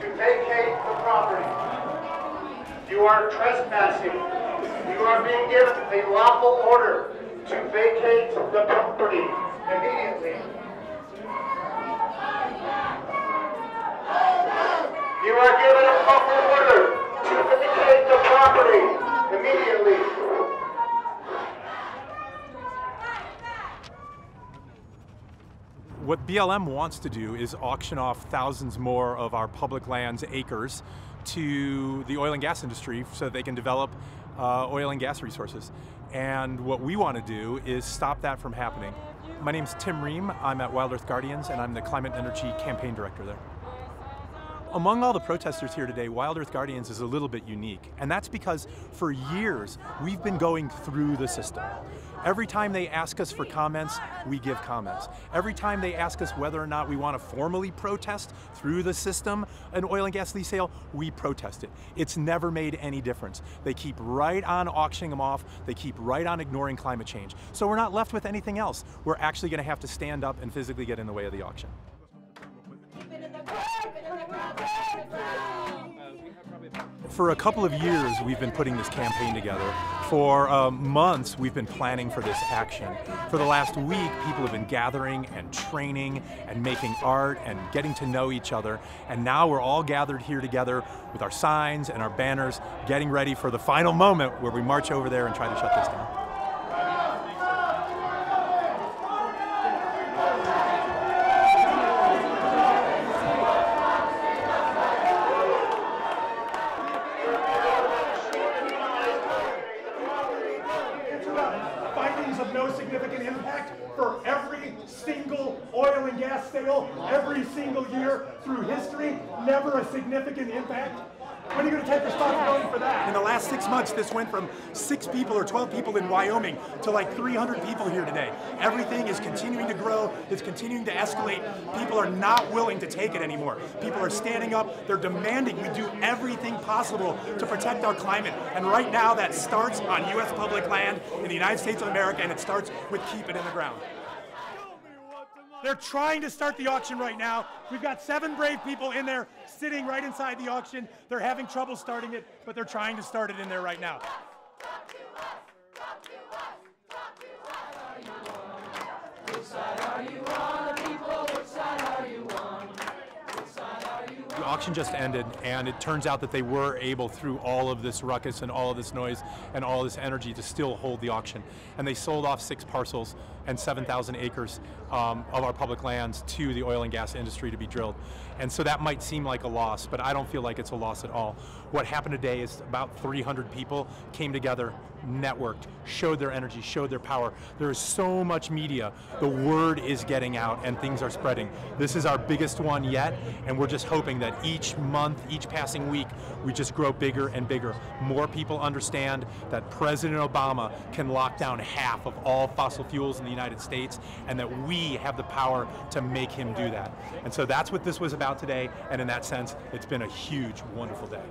to vacate the property. You are trespassing. You are being given a lawful order to vacate the property immediately. You are given a lawful order to vacate the property immediately. What BLM wants to do is auction off thousands more of our public lands, acres, to the oil and gas industry so they can develop uh, oil and gas resources. And what we want to do is stop that from happening. My name is Tim Ream. I'm at Wild Earth Guardians and I'm the Climate Energy Campaign Director there. Among all the protesters here today, Wild Earth Guardians is a little bit unique, and that's because for years we've been going through the system. Every time they ask us for comments, we give comments. Every time they ask us whether or not we want to formally protest through the system an oil and gas lease sale, we protest it. It's never made any difference. They keep right on auctioning them off, they keep right on ignoring climate change. So we're not left with anything else. We're actually going to have to stand up and physically get in the way of the auction. For a couple of years, we've been putting this campaign together. For uh, months, we've been planning for this action. For the last week, people have been gathering and training and making art and getting to know each other. And now we're all gathered here together with our signs and our banners, getting ready for the final moment where we march over there and try to shut this down. Of no significant impact for every single oil and gas sale, every single year through history, never a significant impact. When are you going to take responsibility for that? In the last six months, this went from six people or 12 people in Wyoming to like 300 people here today. Everything is continuing to grow, it's continuing to escalate. People are not willing to take it anymore. People are standing up, they're demanding we do everything possible to protect our climate. And right now, that starts on U.S. public land in the United States of America, and it starts with keep it in the ground. They're trying to start the auction right now. We've got seven brave people in there sitting right inside the auction. They're having trouble starting it, but they're trying to start it in there right now. The auction just ended, and it turns out that they were able, through all of this ruckus and all of this noise and all this energy, to still hold the auction. And they sold off six parcels and 7,000 acres um, of our public lands to the oil and gas industry to be drilled. And so that might seem like a loss, but I don't feel like it's a loss at all. What happened today is about 300 people came together, networked, showed their energy, showed their power. There is so much media. The word is getting out and things are spreading. This is our biggest one yet, and we're just hoping that each month, each passing week, we just grow bigger and bigger. More people understand that President Obama can lock down half of all fossil fuels in the United States and that we have the power to make him do that. And so that's what this was about today, and in that sense, it's been a huge, wonderful day.